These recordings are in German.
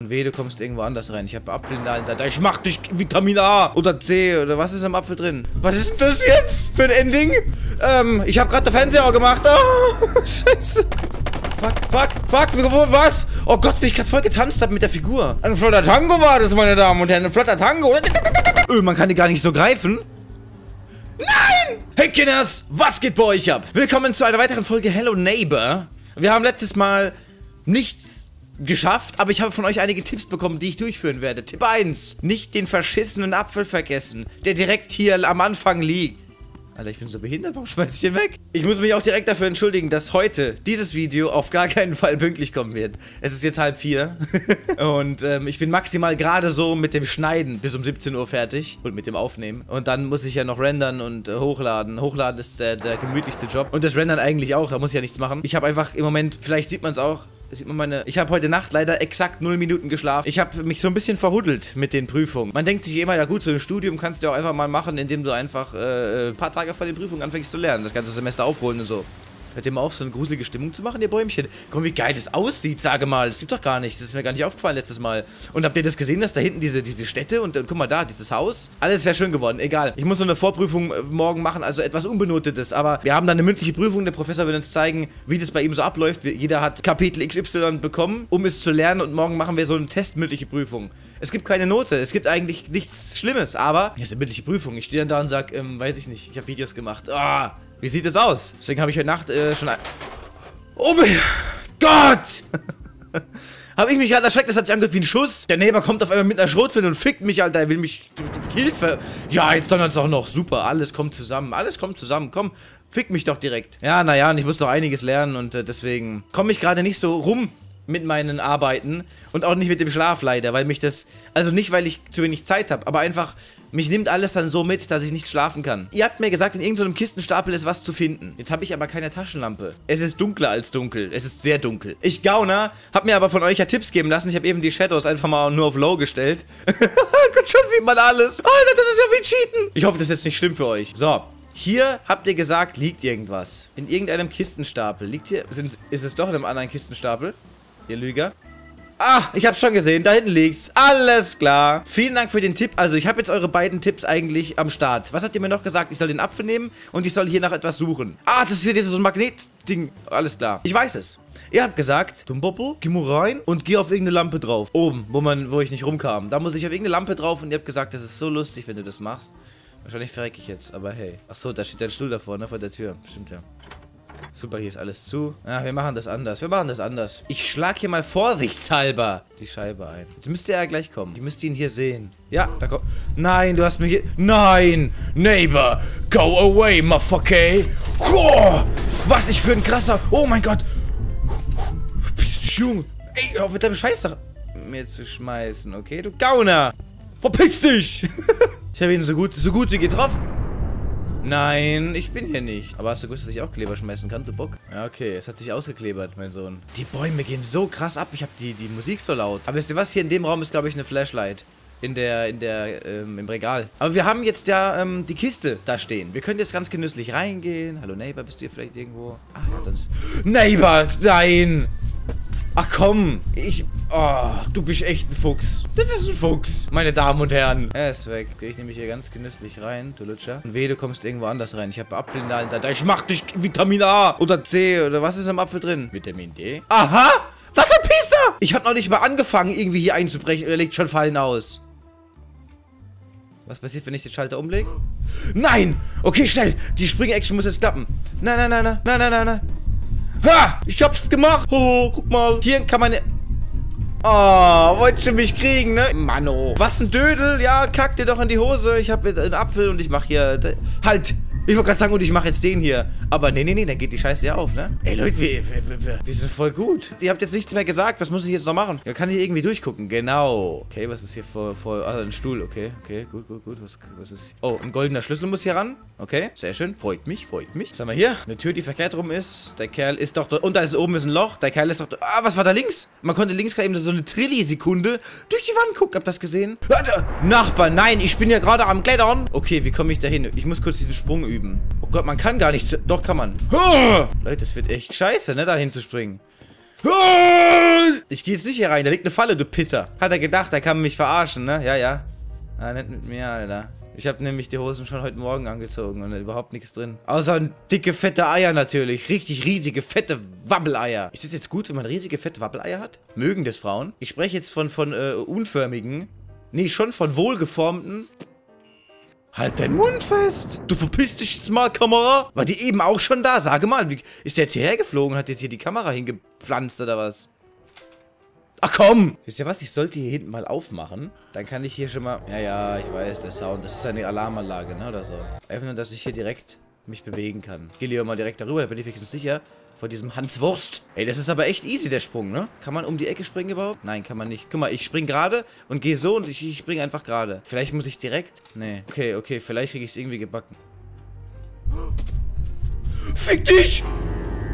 Und weh, du kommst irgendwo anders rein. Ich habe Apfel in der Hand. Alter. Ich mach dich Vitamin A oder C oder was ist im Apfel drin? Was ist denn das jetzt für ein Ending? Ähm, ich habe gerade den Fernseher gemacht. Oh, scheiße. Fuck, fuck, fuck, wo, was? Oh Gott, wie ich gerade voll getanzt habe mit der Figur. Ein flotter Tango war das, meine Damen und Herren. Ein flotter Tango. Öh, man kann die gar nicht so greifen. Nein! Hey Kinders, was geht bei euch ab? Willkommen zu einer weiteren Folge Hello Neighbor. Wir haben letztes Mal nichts geschafft, aber ich habe von euch einige Tipps bekommen, die ich durchführen werde. Tipp 1. Nicht den verschissenen Apfel vergessen, der direkt hier am Anfang liegt. Alter, ich bin so behindert, warum schmeiß ich den weg? Ich muss mich auch direkt dafür entschuldigen, dass heute dieses Video auf gar keinen Fall pünktlich kommen wird. Es ist jetzt halb vier und ähm, ich bin maximal gerade so mit dem Schneiden bis um 17 Uhr fertig und mit dem Aufnehmen. Und dann muss ich ja noch rendern und äh, hochladen. Hochladen ist der, der gemütlichste Job und das Rendern eigentlich auch, da muss ich ja nichts machen. Ich habe einfach im Moment, vielleicht sieht man es auch, sieht man meine... Ich habe heute Nacht leider exakt 0 Minuten geschlafen. Ich habe mich so ein bisschen verhuddelt mit den Prüfungen. Man denkt sich immer, ja gut, so ein Studium kannst du auch einfach mal machen, indem du einfach äh, ein paar Tage vor den Prüfungen anfängst zu lernen. Das ganze Semester aufholen und so. Hört ihr mal auf, so eine gruselige Stimmung zu machen, ihr Bäumchen. Komm, wie geil das aussieht, sage mal. Das gibt doch gar nichts. Das ist mir gar nicht aufgefallen letztes Mal. Und habt ihr das gesehen, dass da hinten diese, diese Städte und, und guck mal da, dieses Haus? Alles sehr schön geworden. Egal. Ich muss so eine Vorprüfung äh, morgen machen, also etwas Unbenotetes. Aber wir haben dann eine mündliche Prüfung. Der Professor will uns zeigen, wie das bei ihm so abläuft. Jeder hat Kapitel XY bekommen, um es zu lernen. Und morgen machen wir so eine testmündliche Prüfung. Es gibt keine Note. Es gibt eigentlich nichts Schlimmes. Aber, hier ist eine mündliche Prüfung. Ich stehe dann da und sage, ähm, weiß ich nicht. Ich habe Videos gemacht. Ah, wie sieht es aus? Deswegen habe ich heute Nacht äh, schon... Oh mein Gott! habe ich mich gerade erschreckt, das hat sich angehört wie ein Schuss. Der Neighbor kommt auf einmal mit einer Schrotflinte und fickt mich, Alter. Er will mich... Hilfe! Ja, jetzt donnert es auch noch. Super, alles kommt zusammen. Alles kommt zusammen. Komm, fick mich doch direkt. Ja, naja, und ich muss doch einiges lernen und äh, deswegen komme ich gerade nicht so rum mit meinen Arbeiten und auch nicht mit dem Schlaf leider, weil mich das, also nicht, weil ich zu wenig Zeit habe, aber einfach, mich nimmt alles dann so mit, dass ich nicht schlafen kann. Ihr habt mir gesagt, in irgendeinem Kistenstapel ist was zu finden. Jetzt habe ich aber keine Taschenlampe. Es ist dunkler als dunkel. Es ist sehr dunkel. Ich, Gauner, habe mir aber von euch ja Tipps geben lassen. Ich habe eben die Shadows einfach mal nur auf Low gestellt. Gut, schon sieht man alles. Alter, das ist ja wie Cheaten. Ich hoffe, das ist jetzt nicht schlimm für euch. So, hier habt ihr gesagt, liegt irgendwas. In irgendeinem Kistenstapel. Liegt hier... Ist es doch in einem anderen Kistenstapel? Ihr Lüger. Ah, ich hab's schon gesehen. Da hinten liegt's. Alles klar. Vielen Dank für den Tipp. Also, ich habe jetzt eure beiden Tipps eigentlich am Start. Was habt ihr mir noch gesagt? Ich soll den Apfel nehmen und ich soll hier nach etwas suchen. Ah, das wird jetzt so ein Magnetding. Alles klar. Ich weiß es. Ihr habt gesagt, Dumboppel, geh mal rein und geh auf irgendeine Lampe drauf. Oben, wo man, wo ich nicht rumkam. Da muss ich auf irgendeine Lampe drauf und ihr habt gesagt, das ist so lustig, wenn du das machst. Wahrscheinlich verrecke ich jetzt, aber hey. Achso, da steht dein Stuhl davor, ne, vor der Tür. Stimmt ja. Super, hier ist alles zu. Ja, wir machen das anders. Wir machen das anders. Ich schlag hier mal vorsichtshalber die Scheibe ein. Jetzt müsste er ja gleich kommen. Ich müsste ihn hier sehen. Ja, da kommt... Nein, du hast mir hier... Nein! Neighbor, go away, motherfucker! Oh, was ich für ein krasser... Oh mein Gott! Bist du Junge? Ey, hör auf mit deinem Scheiß doch mir zu schmeißen, okay? Du Gauner! Verpiss dich! ich habe ihn so gut, so gut wie getroffen. Nein, ich bin hier nicht. Aber hast du gewusst, dass ich auch Kleber schmeißen kann, du Bock? Ja, okay, es hat sich ausgeklebert, mein Sohn. Die Bäume gehen so krass ab. Ich habe die, die Musik so laut. Aber wisst ihr was? Hier in dem Raum ist, glaube ich, eine Flashlight. In der, in der, ähm, im Regal. Aber wir haben jetzt ja, ähm, die Kiste da stehen. Wir können jetzt ganz genüsslich reingehen. Hallo, Neighbor, bist du hier vielleicht irgendwo? Ah, ja, dann ist... Neighbor, nein! Ach komm, ich... Oh, du bist echt ein Fuchs. Das ist ein Fuchs, meine Damen und Herren. Er ist weg. Gehe ich nämlich hier ganz genüsslich rein, du Lutscher. Und weh, du kommst irgendwo anders rein. Ich habe Apfel in der Hand. Ich mach dich Vitamin A oder C oder was ist im Apfel drin? Vitamin D. Aha! Was ein Pisser! Ich habe noch nicht mal angefangen, irgendwie hier einzubrechen. Er legt schon Fallen aus. Was passiert, wenn ich den Schalter umlege? Nein! Okay, schnell! Die Spring-Action muss jetzt klappen. Nein, nein, nein, nein, nein, nein, nein, nein. Ha! Ich hab's gemacht. Oh, guck mal. Hier kann man... Oh, wolltest du mich kriegen, ne? Manno. Was ein Dödel. Ja, kack dir doch in die Hose. Ich hab einen Apfel und ich mach hier... Halt! Ich wollte gerade sagen, und ich mache jetzt den hier. Aber nee, nee, nee, dann geht die Scheiße ja auf, ne? Ey, Leute, wir, wir, wir, wir, sind voll gut. Ihr habt jetzt nichts mehr gesagt. Was muss ich jetzt noch machen? Ja, kann ich irgendwie durchgucken. Genau. Okay, was ist hier vor... vor ah, ein Stuhl. Okay, okay, gut, gut, gut. Was, was ist... Oh, ein goldener Schlüssel muss hier ran. Okay, sehr schön. Freut mich, freut mich. Was haben wir hier? Eine Tür, die verkehrt rum ist. Der Kerl ist doch... dort. Und da ist oben ist ein Loch. Der Kerl ist doch... Ah, was war da links? Man konnte links gerade eben so eine Trillisekunde durch die Wand gucken. Habt ihr das gesehen? Nachbar, nein, ich bin ja gerade am Klettern. Okay, wie komme ich da hin? Ich muss kurz diesen Sprung üben. Oh Gott, man kann gar nichts. Doch, kann man. Leute, das wird echt scheiße, ne, da hinzuspringen. Ich gehe jetzt nicht hier rein, da liegt eine Falle, du Pisser. Hat er gedacht, er kann mich verarschen, ne? Ja, ja. Ah, nicht mit mir, Alter. Ich habe nämlich die Hosen schon heute Morgen angezogen und überhaupt nichts drin. Außer dicke, fette Eier natürlich. Richtig riesige, fette Wabbeleier. Ist es jetzt gut, wenn man riesige, fette Wabbeleier hat? Mögen das Frauen? Ich spreche jetzt von, von äh, unförmigen. Nee, schon von wohlgeformten. Halt deinen Mund fest. Du verpisst dich jetzt mal, Kamera. War die eben auch schon da? Sage mal, wie, ist der jetzt hierher geflogen und hat jetzt hier die Kamera hingepflanzt oder was? Ach komm! Wisst ihr was? Ich sollte hier hinten mal aufmachen. Dann kann ich hier schon mal... Ja, ja, ich weiß, der Sound. Das ist eine Alarmanlage, ne? Oder so. Nur, dass ich hier direkt mich bewegen kann. Ich gehe lieber mal direkt darüber, da bin ich wenigstens sicher. Vor diesem Hans Wurst. Ey, das ist aber echt easy, der Sprung, ne? Kann man um die Ecke springen überhaupt? Nein, kann man nicht. Guck mal, ich spring gerade und gehe so und ich, ich springe einfach gerade. Vielleicht muss ich direkt... Nee. Okay, okay, vielleicht kriege ich es irgendwie gebacken. Fick dich!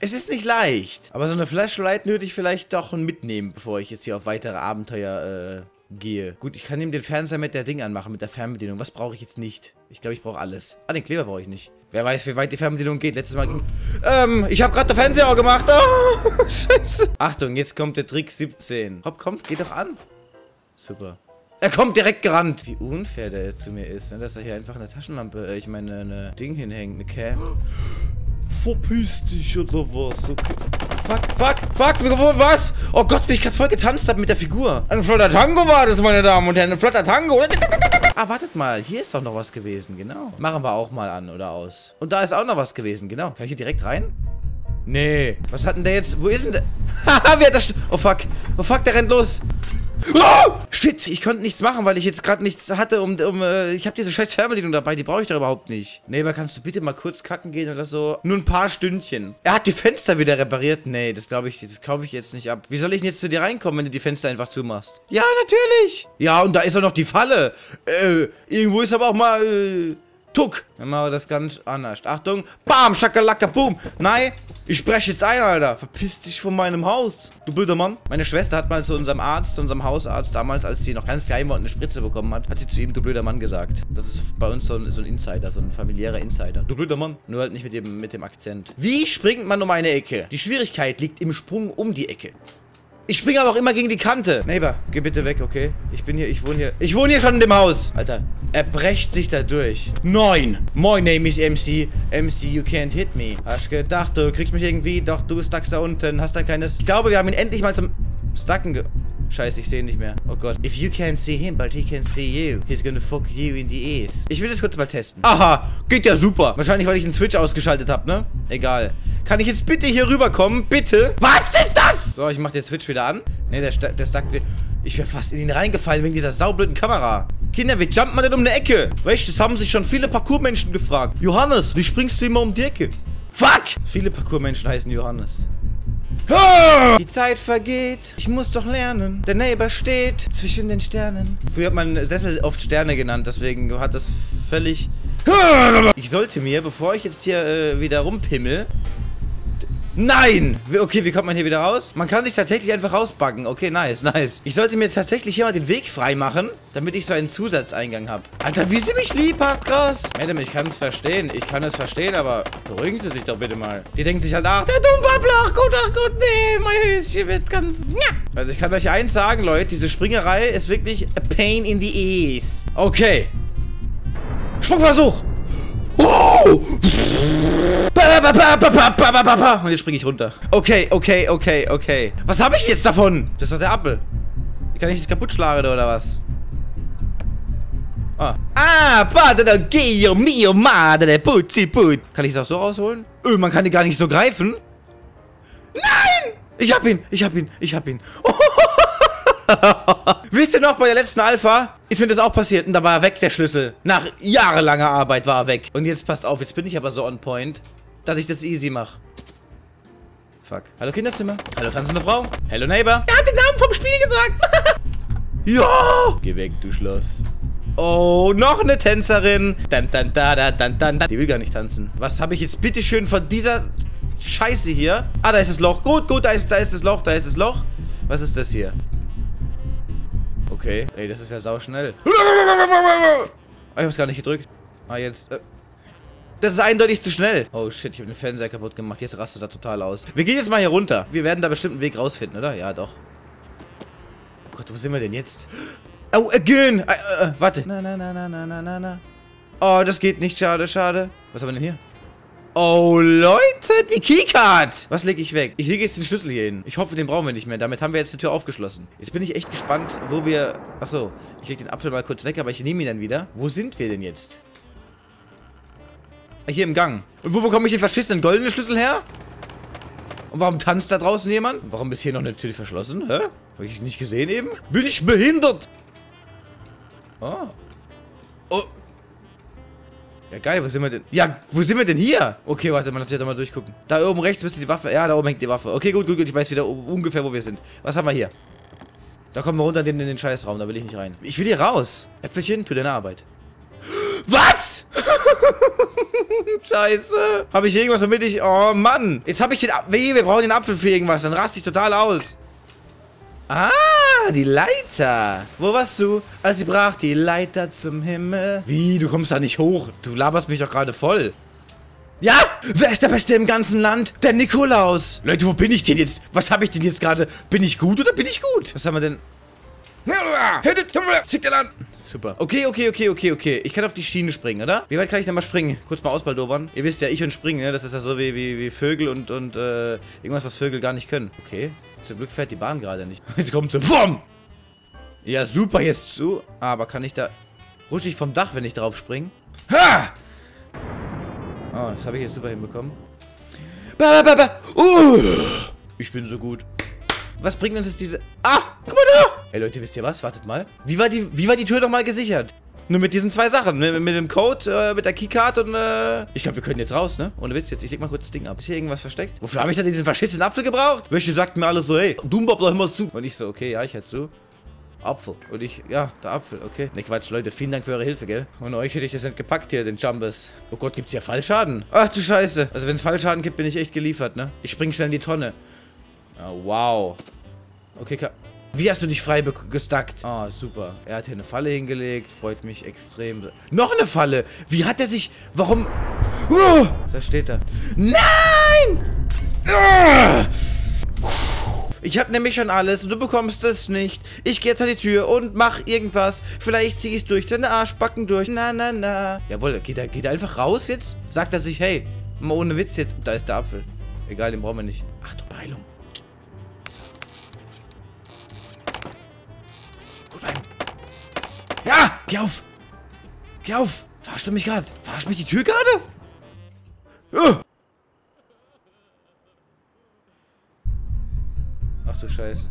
Es ist nicht leicht. Aber so eine Flashlight würde ich vielleicht doch mitnehmen, bevor ich jetzt hier auf weitere Abenteuer äh, gehe. Gut, ich kann ihm den Fernseher mit der Ding anmachen, mit der Fernbedienung. Was brauche ich jetzt nicht? Ich glaube, ich brauche alles. Ah, den Kleber brauche ich nicht. Wer weiß, wie weit die Fernbedienung geht. Letztes Mal ging... Ähm, ich habe gerade den Fernseher gemacht. Oh, scheiße. Achtung, jetzt kommt der Trick 17. Hopp, komm, geh doch an. Super. Er kommt direkt gerannt. Wie unfair der zu mir ist, ne? dass er hier einfach eine Taschenlampe, äh, ich meine, eine Ding hinhängt, eine Cam. Verpiss dich oder was? Okay. Fuck, fuck, fuck, was? Oh Gott, wie ich gerade voll getanzt habe mit der Figur. Ein flotter Tango war das, meine Damen und Herren. Ein flotter Tango. Ah, wartet mal. Hier ist doch noch was gewesen, genau. Machen wir auch mal an oder aus. Und da ist auch noch was gewesen, genau. Kann ich hier direkt rein? Nee. Was hat denn der jetzt? Wo ist denn der? Haha, wer hat das... Oh, fuck. Oh, fuck, der rennt los. Oh! Shit, ich konnte nichts machen, weil ich jetzt gerade nichts hatte, um, um äh, ich habe diese scheiß Fernbedienung dabei, die brauche ich doch überhaupt nicht. Nee, aber kannst du bitte mal kurz kacken gehen oder so? Nur ein paar Stündchen. Er hat die Fenster wieder repariert. Nee, das glaube ich, das kaufe ich jetzt nicht ab. Wie soll ich denn jetzt zu dir reinkommen, wenn du die Fenster einfach zumachst? Ja, natürlich. Ja, und da ist auch noch die Falle. Äh, irgendwo ist aber auch mal, äh, Tuck. Dann machen wir das ganz anders. Achtung. Bam, Schakalaka, boom. Nein, ich spreche jetzt ein, Alter. Verpiss dich von meinem Haus. Du blöder Mann. Meine Schwester hat mal zu unserem Arzt, zu unserem Hausarzt damals, als sie noch ganz klein war und eine Spritze bekommen hat, hat sie zu ihm, du blöder Mann, gesagt. Das ist bei uns so ein, so ein Insider, so ein familiärer Insider. Du blöder Mann. Nur halt nicht mit dem, mit dem Akzent. Wie springt man um eine Ecke? Die Schwierigkeit liegt im Sprung um die Ecke. Ich springe aber auch immer gegen die Kante. Neighbor, geh bitte weg, okay? Ich bin hier, ich wohne hier. Ich wohne hier schon in dem Haus. Alter, er brecht sich da durch. Neun. My name is MC. MC, you can't hit me. Hast gedacht, du kriegst mich irgendwie, doch du stuckst da unten. Hast ein kleines... Ich glaube, wir haben ihn endlich mal zum Stucken ge... Scheiße, ich sehe ihn nicht mehr. Oh Gott. If you can't see him, but he can see you, he's gonna fuck you in the ears. Ich will das kurz mal testen. Aha, geht ja super. Wahrscheinlich, weil ich den Switch ausgeschaltet habe, ne? Egal. Kann ich jetzt bitte hier rüberkommen? Bitte? Was ist das? So, ich mach den Switch wieder an. Ne, der, der sagt, ich wäre fast in ihn reingefallen wegen dieser saublöden Kamera. Kinder, wie jumpt man denn um eine Ecke? Weißt das haben sich schon viele Parkour-Menschen gefragt. Johannes, wie springst du immer um die Ecke? Fuck! Viele Parkour-Menschen heißen Johannes. Die Zeit vergeht, ich muss doch lernen. Der Neighbor steht zwischen den Sternen. Früher hat man Sessel oft Sterne genannt, deswegen hat das völlig... Ich sollte mir, bevor ich jetzt hier äh, wieder rumpimmel, Nein! Okay, wie kommt man hier wieder raus? Man kann sich tatsächlich einfach rausbacken. Okay, nice, nice. Ich sollte mir tatsächlich hier mal den Weg freimachen, damit ich so einen Zusatzeingang habe. Alter, wie sie mich lieb hat, krass. Madame, ich kann es verstehen. Ich kann es verstehen, aber beruhigen Sie sich doch bitte mal. Die denkt sich halt, ach, der Dummbabbler, gut, ach gut, nee, mein Höschen wird ganz... Also ich kann euch eins sagen, Leute, diese Springerei ist wirklich a pain in the ass. Okay. Sprungversuch! Und jetzt springe ich runter. Okay, okay, okay, okay. Was habe ich jetzt davon? Das ist doch der Apfel. Wie kann ich das kaputt schlagen oder was? Ah. Ah, padre gio mio madre puzzi put. Kann ich das auch so rausholen? Öh, man kann die gar nicht so greifen. Nein! Ich hab ihn, ich hab ihn, ich hab ihn. Oh. Wisst ihr noch, bei der letzten Alpha ist mir das auch passiert und da war er weg, der Schlüssel. Nach jahrelanger Arbeit war er weg. Und jetzt passt auf, jetzt bin ich aber so on point, dass ich das easy mache. Fuck. Hallo Kinderzimmer. Hallo tanzende Frau. Hallo Neighbor. Er hat den Namen vom Spiel gesagt. ja. Geh weg, du Schloss. Oh, noch eine Tänzerin. Dann, dann, da, da, dann, dann, da. Die will gar nicht tanzen. Was habe ich jetzt bitteschön von dieser Scheiße hier? Ah, da ist das Loch. Gut, gut, da ist, da ist das Loch, da ist das Loch. Was ist das hier? Okay. Ey, das ist ja sau sauschnell. Ah, ich hab's gar nicht gedrückt. Ah, jetzt. Äh. Das ist eindeutig zu schnell. Oh shit, ich habe den Fernseher kaputt gemacht. Jetzt rastet er total aus. Wir gehen jetzt mal hier runter. Wir werden da bestimmt einen Weg rausfinden, oder? Ja, doch. Oh Gott, wo sind wir denn jetzt? Oh, again! Äh, äh, warte. Na, na, na, na, na, na, na. Oh, das geht nicht. Schade, schade. Was haben wir denn hier? Oh, Leute, die Keycard. Was lege ich weg? Ich lege jetzt den Schlüssel hier hin. Ich hoffe, den brauchen wir nicht mehr. Damit haben wir jetzt die Tür aufgeschlossen. Jetzt bin ich echt gespannt, wo wir... Achso, ich lege den Apfel mal kurz weg, aber ich nehme ihn dann wieder. Wo sind wir denn jetzt? Hier im Gang. Und wo bekomme ich den verschissenen goldenen Schlüssel her? Und warum tanzt da draußen jemand? Warum ist hier noch eine Tür verschlossen? Hä? Habe ich nicht gesehen eben? Bin ich behindert? Oh. Oh. Ja, geil, wo sind wir denn? Ja, wo sind wir denn hier? Okay, warte mal, lass mich da mal durchgucken. Da oben rechts müsste die Waffe. Ja, da oben hängt die Waffe. Okay, gut, gut, gut. Ich weiß wieder ungefähr, wo wir sind. Was haben wir hier? Da kommen wir runter in den, in den Scheißraum. Da will ich nicht rein. Ich will hier raus. Äpfelchen, tu deine Arbeit. Was? Scheiße. Habe ich irgendwas, damit ich... Oh, Mann. Jetzt habe ich den... Weh, wir brauchen den Apfel für irgendwas. Dann raste ich total aus. Ah, die Leiter. Wo warst du? Als sie brach die Leiter zum Himmel. Wie, du kommst da nicht hoch? Du laberst mich doch gerade voll. Ja, wer ist der Beste im ganzen Land? Der Nikolaus. Leute, wo bin ich denn jetzt? Was habe ich denn jetzt gerade? Bin ich gut oder bin ich gut? Was haben wir denn? Super. Okay, okay, okay, okay, okay. Ich kann auf die Schiene springen, oder? Wie weit kann ich denn mal springen? Kurz mal ausbaldobern. Ihr wisst ja, ich und springen, ne? Das ist ja so wie, wie, wie Vögel und, und äh, irgendwas, was Vögel gar nicht können. Okay. Zum Glück fährt die Bahn gerade nicht. Jetzt kommt sie. Wumm! Ja, super, jetzt zu. Aber kann ich da... Rutsche ich vom Dach, wenn ich drauf springe? Ha! Oh, das habe ich jetzt super hinbekommen. Ba, ba, ba. Uh, ich bin so gut. Was bringt uns jetzt diese... Ah, guck mal da! Ey Leute, wisst ihr was? Wartet mal. Wie war die, wie war die Tür nochmal gesichert? Nur mit diesen zwei Sachen. Mit, mit dem Code, äh, mit der Keycard und, äh... Ich glaube, wir können jetzt raus, ne? Ohne Witz jetzt. Ich leg mal kurz das Ding ab. Ist hier irgendwas versteckt? Wofür habe ich denn diesen verschissenen Apfel gebraucht? Welche sagten mir alle so, hey, Doombob, hör mal zu. Und ich so, okay, ja, ich hätte zu. Apfel. Und ich, ja, der Apfel, okay. Ne, Quatsch, Leute, vielen Dank für eure Hilfe, gell? Ohne euch hätte ich das nicht gepackt hier, den Jumbers. Oh Gott, gibt's hier Fallschaden? Ach du Scheiße. Also wenn es Fallschaden gibt, bin ich echt geliefert, ne? Ich spring schnell in die Tonne. Oh, wow. Okay, wie hast du dich frei gestackt? Ah, oh, super. Er hat hier eine Falle hingelegt. Freut mich extrem. Noch eine Falle. Wie hat er sich... Warum... Oh, da steht er. Nein! Ich habe nämlich schon alles und du bekommst es nicht. Ich gehe jetzt an die Tür und mach irgendwas. Vielleicht ziehe ich es durch deine Arschbacken durch. Na, na, na. Jawohl, geht er, geht er einfach raus jetzt? Sagt er sich, hey, mal ohne Witz jetzt, da ist der Apfel. Egal, den brauchen wir nicht. Achtung, Beilung. Ja! Geh auf! Geh auf! Verarschst du mich gerade? Verarscht mich die Tür gerade? Oh. Ach du Scheiße.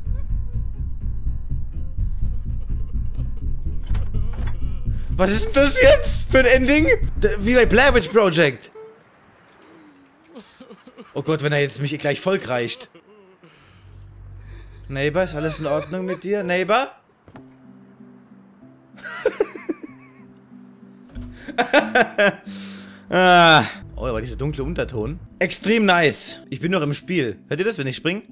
Was ist denn das jetzt für ein Ending? Wie bei Blair Witch Project. Oh Gott, wenn er jetzt mich gleich voll reicht. Neighbor, ist alles in Ordnung mit dir? Neighbor? Ah. Oh, aber dieser dunkle Unterton. Extrem nice. Ich bin noch im Spiel. Hört ihr das, wenn ich spring?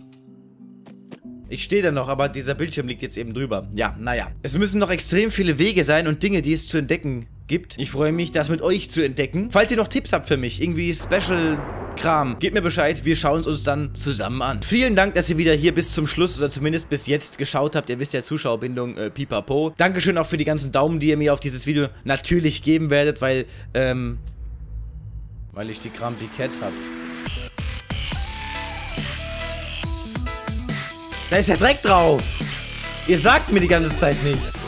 Ich stehe da noch, aber dieser Bildschirm liegt jetzt eben drüber. Ja, naja. Es müssen noch extrem viele Wege sein und Dinge, die es zu entdecken gibt. Ich freue mich, das mit euch zu entdecken. Falls ihr noch Tipps habt für mich, irgendwie Special Kram. Gebt mir Bescheid, wir schauen es uns dann zusammen an. Vielen Dank, dass ihr wieder hier bis zum Schluss oder zumindest bis jetzt geschaut habt. Ihr wisst ja, Zuschauerbindung, äh, pipapo. Dankeschön auch für die ganzen Daumen, die ihr mir auf dieses Video natürlich geben werdet, weil, ähm, weil ich die Kram Cat hab. Da ist der Dreck drauf. Ihr sagt mir die ganze Zeit nichts.